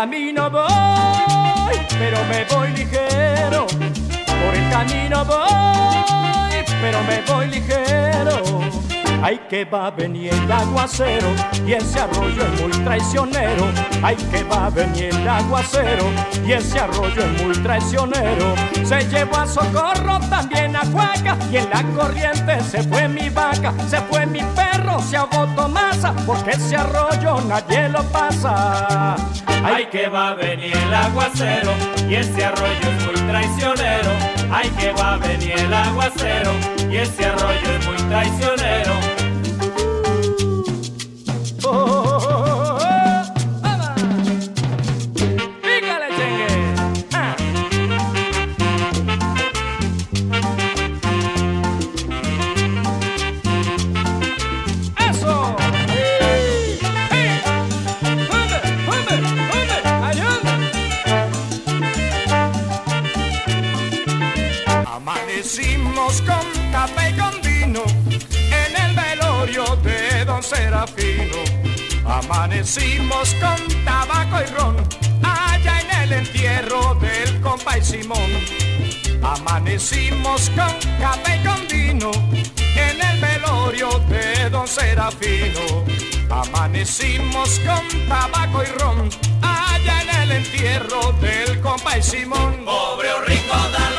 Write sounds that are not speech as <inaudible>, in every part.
Camino voy, pero me voy ligero. Por el camino voy, pero me voy ligero. Ay que va a venir el aguacero y ese arroyo es muy traicionero. Ay que va a venir el aguacero y ese arroyo es muy traicionero. Se llevó a socorro también a Cuaca y en la corriente se fue mi vaca, se fue mi perro, se ahogó Tomasa porque ese arroyo nadie lo pasa. Ay que va a venir el aguacero y ese arroyo es muy traicionero. Ay que va a venir el aguacero y ese arroyo es muy traicionero. Amanecimos con tabaco y ron allá en el entierro del compa y Simón. Amanecimos con café y con vino en el velorio de don Serafino. Amanecimos con tabaco y ron allá en el entierro del compa y Simón. Pobre o rico da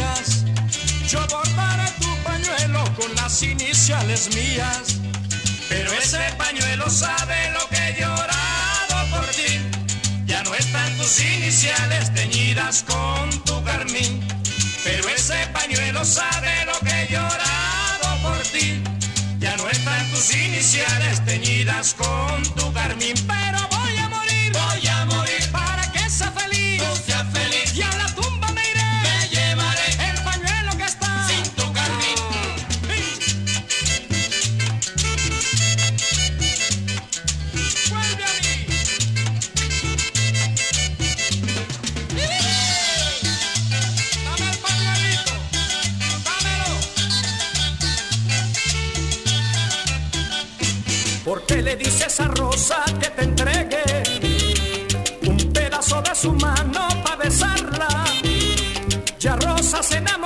me decías. Yo bordaré tu pañuelo con las iniciales mías. Pero ese pañuelo sabe lo que he llorado por ti. Ya no están tus iniciales teñidas con tu carmín. Pero ese pañuelo sabe lo que he llorado por ti. Ya no están tus iniciales teñidas con tu carmín. Pero voy ¿Por qué le dices a Rosa que te entregue un pedazo de su mano para besarla? Ya Rosa se enamoró,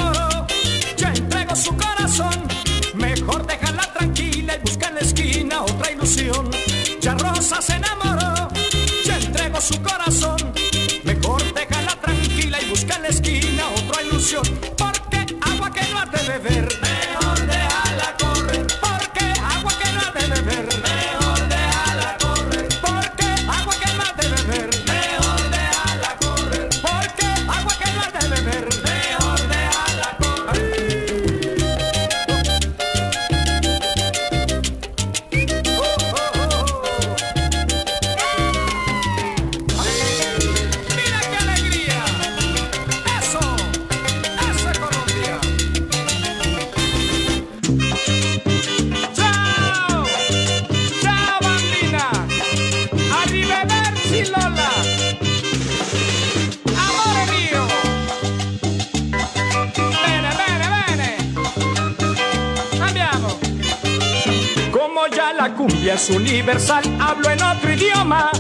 la cumbia es universal, hablo en otro idioma.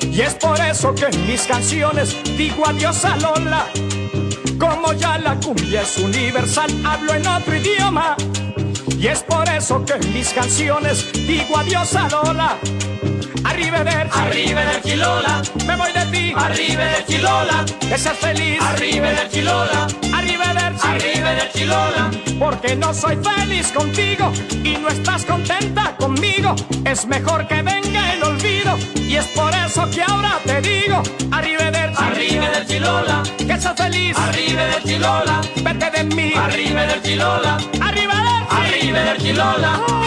Y es por eso que en mis canciones digo adiós a Lola. Como ya la cumbia es universal, hablo en otro idioma. Y es por eso que en mis canciones digo adiós a Lola. Arrivederci, Arrivederci Lola. me voy de ti. Arrivederci Lola. Que seas feliz. Arrivederci Lola. Arriba del chilola. Porque no soy feliz contigo y no estás contenta conmigo. Es mejor que venga el olvido y es por eso que ahora te digo, arriba del Arriba del chilola, que seas feliz, arriba del chilola, vete de mí, arriba del chilola, arriba del arriba del chilola.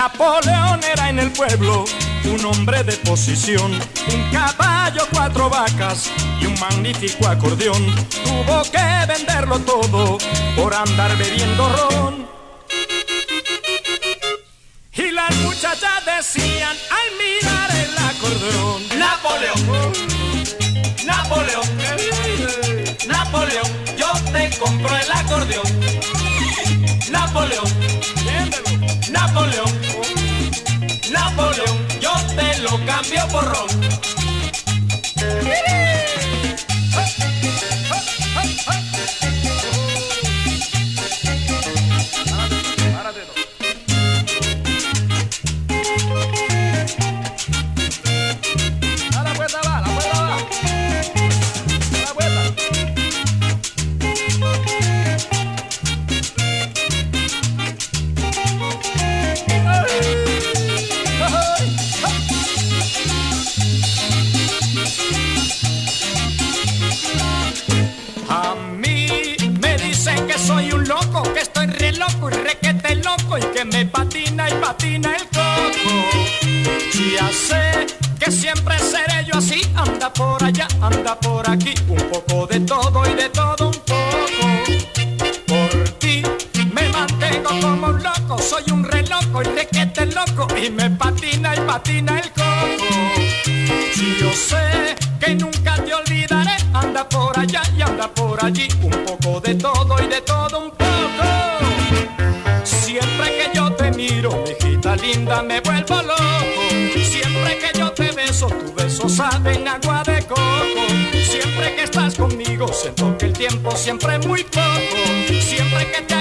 Napoleón era en el pueblo un hombre de posición, un caballo, cuatro vacas y un magnífico acordeón. Tuvo que venderlo todo por andar bebiendo ron. Y las muchachas decían al mirar el acordeón. Napoleón, Napoleón, Napoleón, yo te compro el acordeón. Napoleón, porrón. Siempre seré yo así, anda por allá, anda por aquí, un poco de todo y de todo un poco. Por ti me mantengo como un loco, soy un re loco y requete loco y me patina y patina el coco. Yo sé que nunca te olvidaré, anda por allá y anda por allí, un poco de todo y de todo un poco. Siempre que yo te miro, mijita linda, me vuelvo loco. Beso sabe agua de coco. Siempre que estás conmigo, siento que el tiempo siempre es muy poco. Siempre que te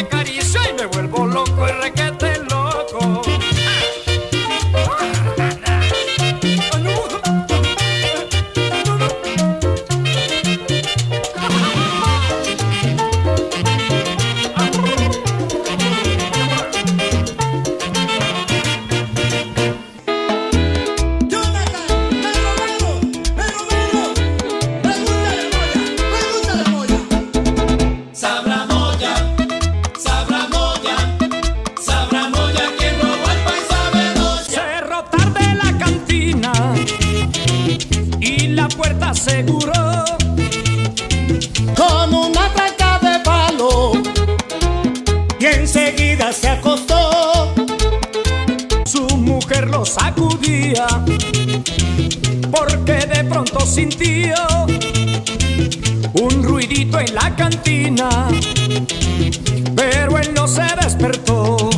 aseguró. Con una tranca de palo y enseguida se acostó. Su mujer lo sacudía porque de pronto sintió un ruidito en la cantina, pero él no se despertó.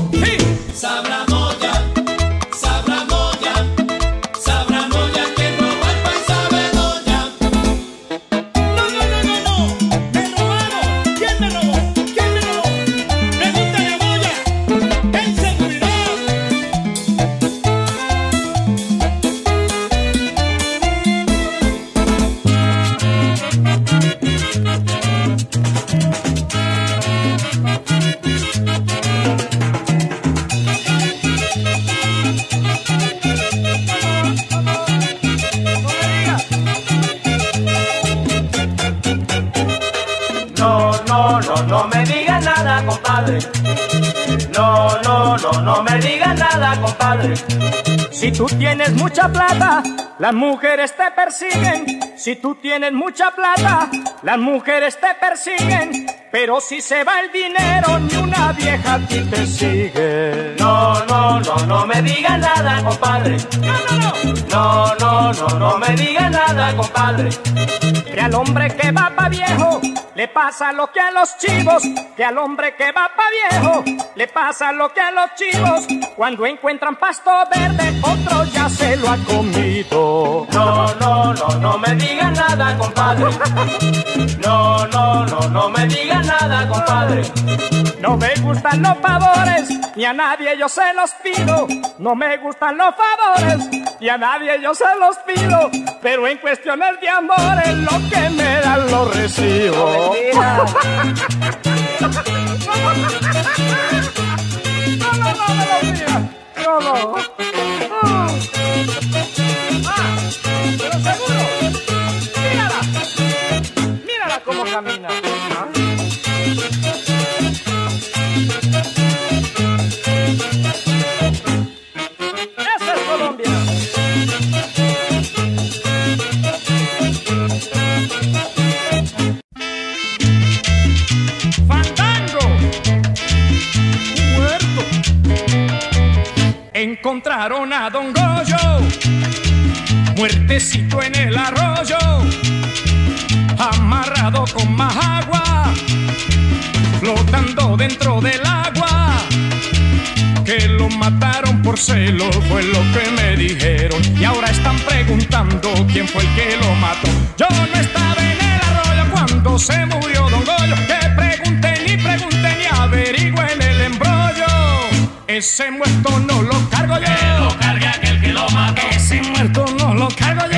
No, no, no, no me digas nada, compadre. Si tú tienes mucha plata, las mujeres te persiguen. Si tú tienes mucha plata, las mujeres te persiguen. Pero si se va el dinero, ni una vieja a ti te sigue. No, no, no, no me diga nada, compadre. No, no, no. No, no, no, no me diga nada, compadre. Que al hombre que va pa' viejo le pasa lo que a los chivos. Que al hombre que va pa' viejo le pasa lo que a los chivos. Cuando encuentran pasto verde, otro ya se lo ha comido. No, no, no, no me diga nada, compadre. <laughs> No, no, no, no me nada, compadre. No me gustan los favores, ni a nadie yo se los pido. No me gustan los favores, y a nadie yo se los pido. Pero en cuestiones de amores, lo que me dan lo recibo. No, <laughs> no, no, lo digas. No, no. Cómo camina. Ah. Esa es Colombia. Fandango. Muerto. Encontraron a Don Goyo, muertecito en el arroyo, amarrado con más agua, flotando dentro del agua. Que lo mataron por celos fue lo que me dijeron y ahora están preguntando quién fue el que lo mató. Yo no estaba en el arroyo cuando se murió Don Goyo. Que pregunten y pregunten y averigüen el embrollo. Ese muerto no lo cargo yo. Que lo cargue aquel que lo mató. Ese muerto no lo cargo